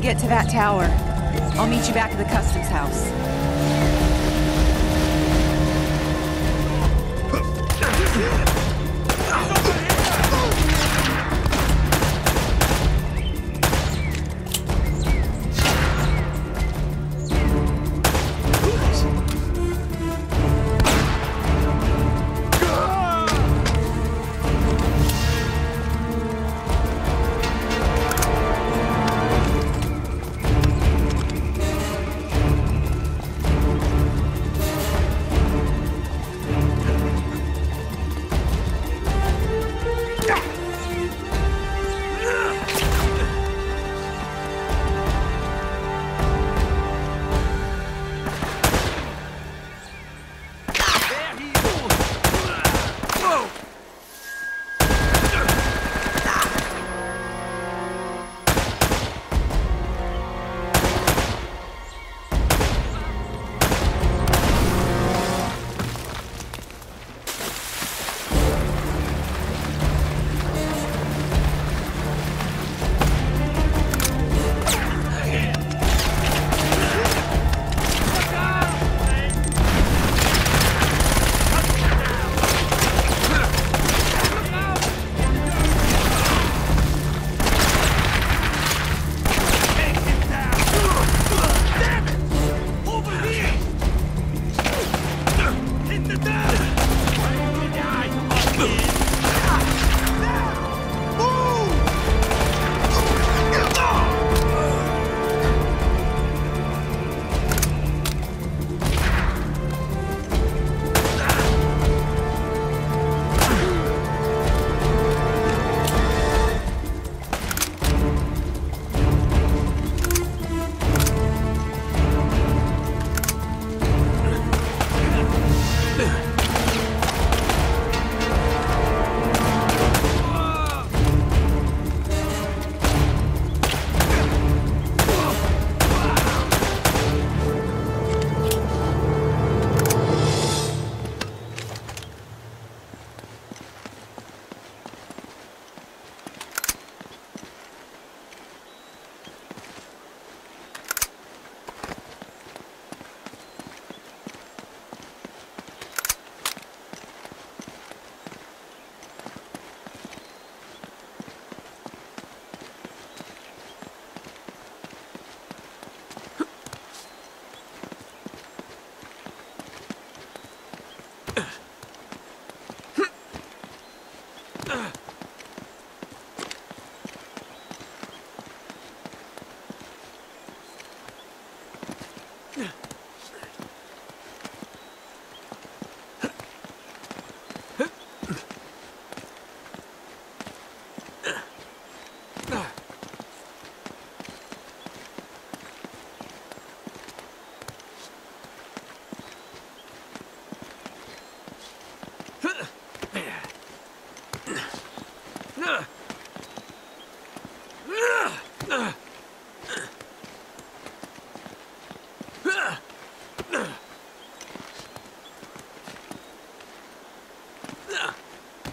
get to that tower. I'll meet you back at the customs house.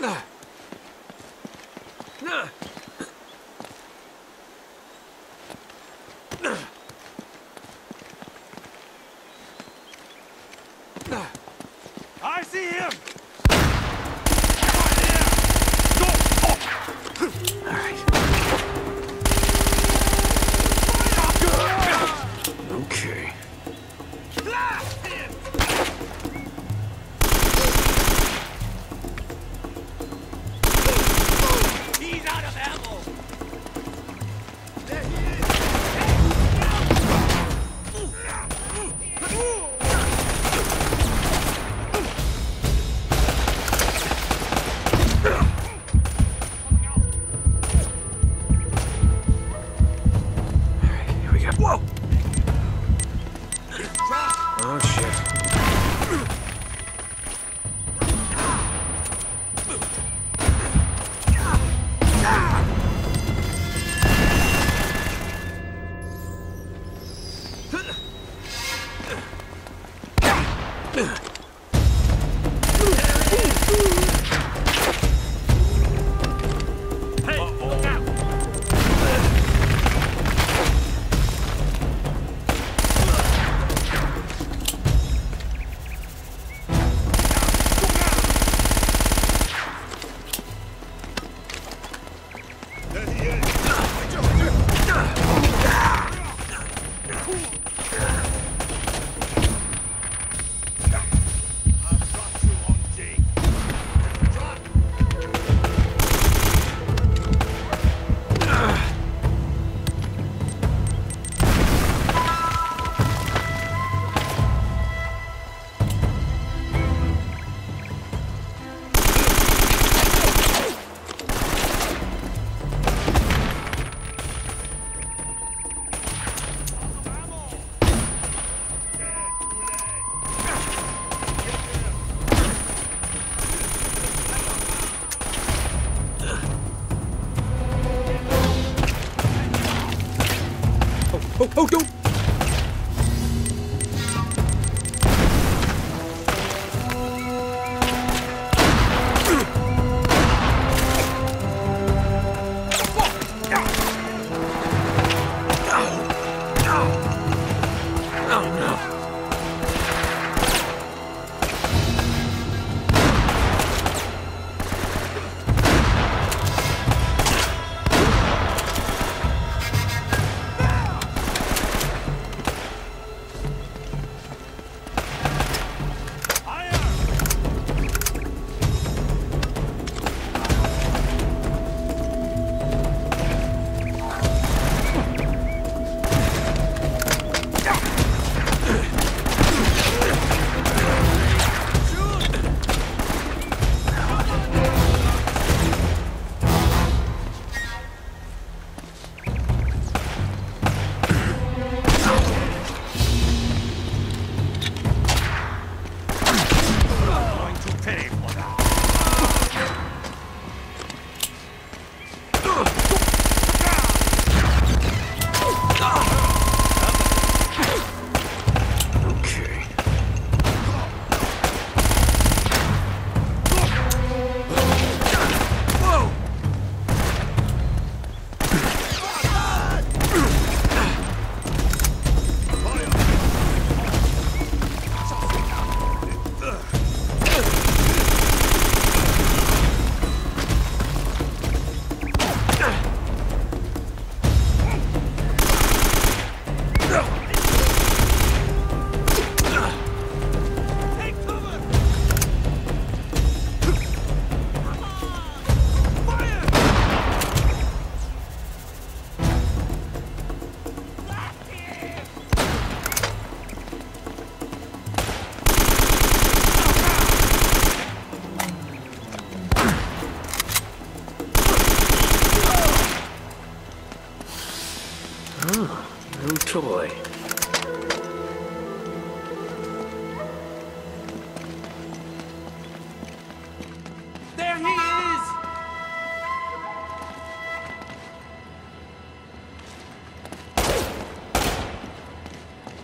I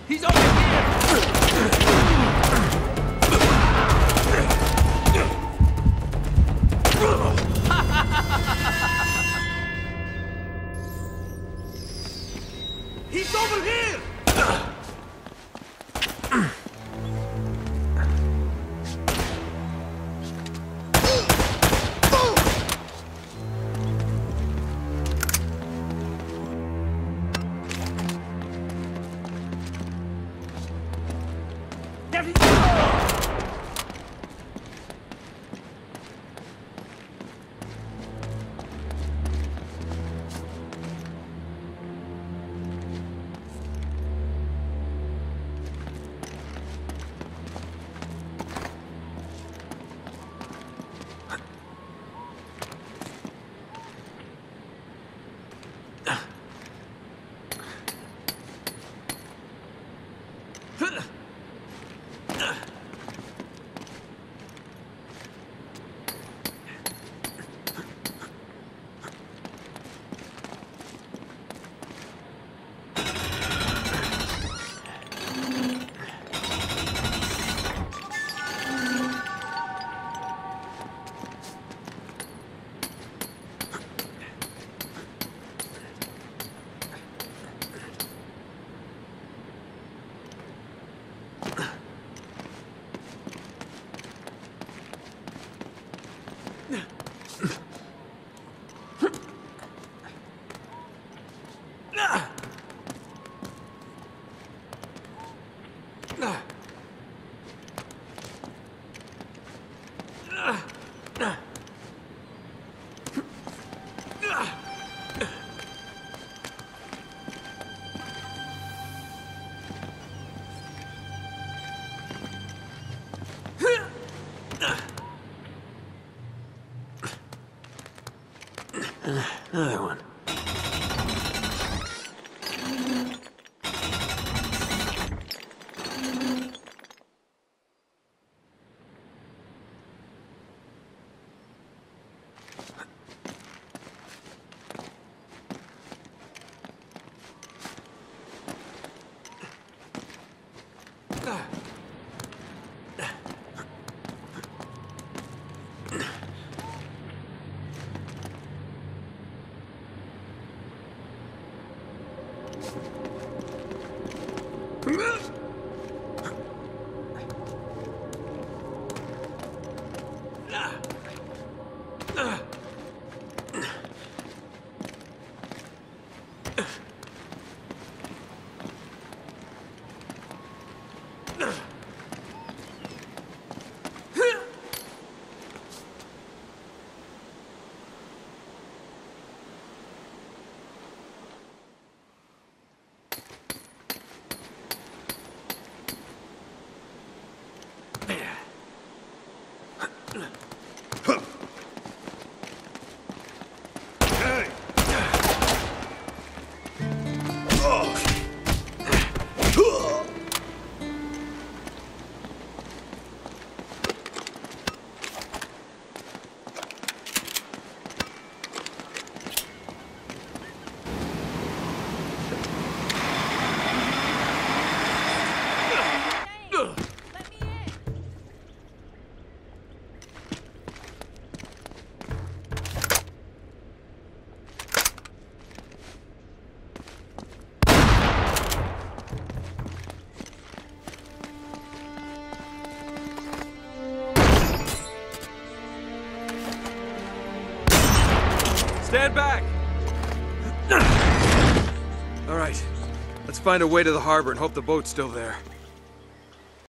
He's over Deve... Another one. Find a way to the harbor and hope the boat's still there.